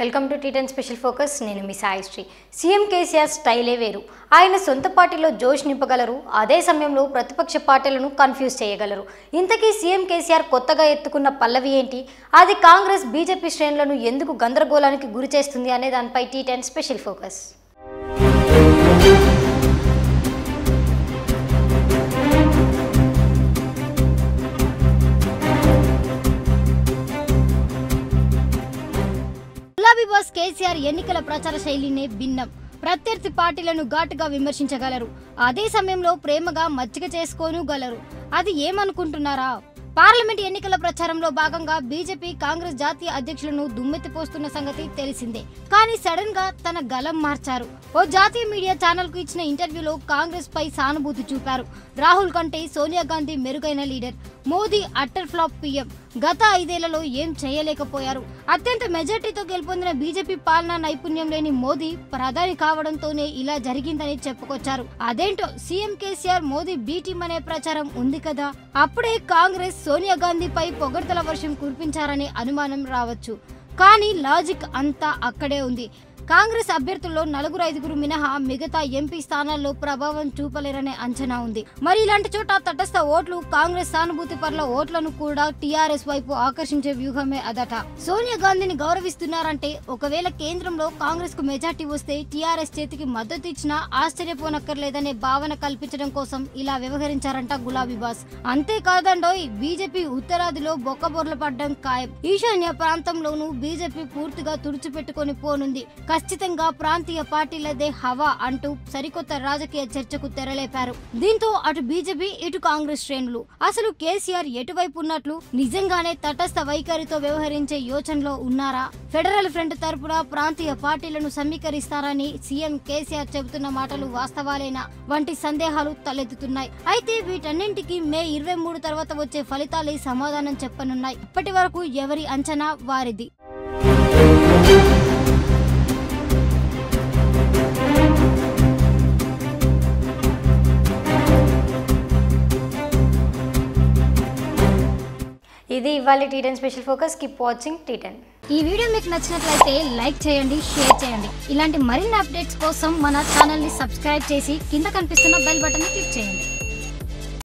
Welcome to T ten special focus. నేను మీ Saisri. CM KCR స్టైలే వేరు. ఆయన సొంత పార్టీలో జోష్ నింపగలరు. అదే సమయంలో ప్రతిపక్ష పార్టీలను కన్ఫ్యూజ్ చేయగలరు. ఇంతకీ సీఎం కేసీఆర్ కొత్తగా ఎత్తుకున్న పల్లవి ఏంటి? అది కాంగ్రెస్ బీజేపీ శ్రేణులను ఎందుకు గందరగోళానికి గురి చేస్తుంది అనే దానిపై టీటెన్ స్పెషల్ ఫోకస్. గులాబీ బాస్ కేసీఆర్ ఎన్నికల ప్రచార శైలినే భిన్నం. ప్రత్యర్థి పార్టీలను ఘాటుగా విమర్శించగలరు. అదే సమయంలో ప్రేమగా మజ్జిగ చేసుకోనుగలరు. అది ఏమనుకుంటున్నారా? పార్లమెంట్ ఎన్నికల ప్రచారంలో భాగంగా బీజేపీ కాంగ్రెస్ జాతీయ అధ్యక్షులను దుమ్మెత్తిపోస్తున్న సంగతి తెలిసిందే. కానీ సడన్గా తన గలం మార్చారు. ఓ జాతీయ మీడియా ఛానల్కు ఇచ్చిన ఇంటర్వ్యూలో కాంగ్రెస్ పై సానుభూతి చూపారు. రాహుల్ కంటే సోనియా గాంధీ మెరుగైన leader. Modi utter flop PM. గత ఐదేళ్ళలో ఏం చేయలేకపోయారు? అత్యంత మెజార్టీతో గెలుపొందిన బీజేపీ పాలనా నైపుణ్యం లేని మోదీ ప్రధాని కావడంతోనే ఇలా జరిగిందని చెప్పుకొచ్చారు. అదేంటో సీఎం కేసీఆర్ మోదీ బీటీం అనే ప్రచారం ఉంది కదా? అప్పుడే కాంగ్రెస్ సోనియా గాంధీపై పొగడ్తల వర్షం కురిపించారనే అనుమానం రావచ్చు. కానీ లాజిక్ అంతా అక్కడే ఉంది. కాంగ్రెస్ అభ్యర్థుల్లో నలుగురు ఐదుగురు మినహా మిగతా ఎంపీ స్థానాల్లో ప్రభావం చూపలేరనే అంచనా ఉంది. మరి ఇలాంటి చోట తటస్థ ఓట్లు కాంగ్రెస్ సానుభూతి పట్ల ఓట్లను కూడా టీఆర్ఎస్ వైపు ఆకర్షించే వ్యూహమే అదట. సోనియా గాంధీని గౌరవిస్తున్నారంటే ఒకవేళ కేంద్రంలో కాంగ్రెస్కు మెజార్టీ వస్తే టీఆర్ఎస్ చేతికి మద్దతు ఇచ్చినా ఆశ్చర్యపోనక్కర్లేదనే భావన కల్పించడం కోసం ఇలా వ్యవహరించారంట గులాబీ బాస్. అంతేకాదండోయ్ బీజేపీ ఉత్తరాదిలో బొక్కబొర్లు పడ్డం ఖాయం. ఈశాన్య ప్రాంతంలోనూ బీజేపీ పూర్తిగా తుడిచిపెట్టుకొని పోనుంది. ఖచ్చితంగా ప్రాంతీయ పార్టీలదే హవా అంటూ సరికొత్త రాజకీయ చర్చకు తెరలేపారు. దీంతో అటు బీజేపీ ఇటు కాంగ్రెస్ శ్రేణులు. అసలు కేసీఆర్ ఎటువైపు ఉన్నట్లు నిజంగానే తటస్థ వైఖరితో వ్యవహరించే యోచనలో ఉన్నారా? ఫెడరల్ ఫ్రంట్ తరపున ప్రాంతీయ పార్టీలను సమీకరిస్తారని సీఎం కేసీఆర్ చెబుతున్న మాటలు వాస్తవాలేనా? వంటి సందేహాలు తలెత్తుతున్నాయి. అయితే వీటన్నింటికి మే ఇరవై మూడు తర్వాత వచ్చే ఫలితాలే సమాధానం చెప్పనున్నాయి. ఇప్పటి వరకు ఎవరి అంచనా వారిది. ఇది ఇవాళ T ten special focus keep watching T ten ఈ వీడియో మీకు నచ్చినట్లయితే లైక్ చేయండి షేర్ చేయండి. ఇలాంటి మరిన్ని అప్డేట్స్ కోసం మన ఛానల్ని సబ్స్క్రైబ్ చేసి కింద కనిపిస్తున్న బెల్ బటన్ని క్లిక్ చేయండి.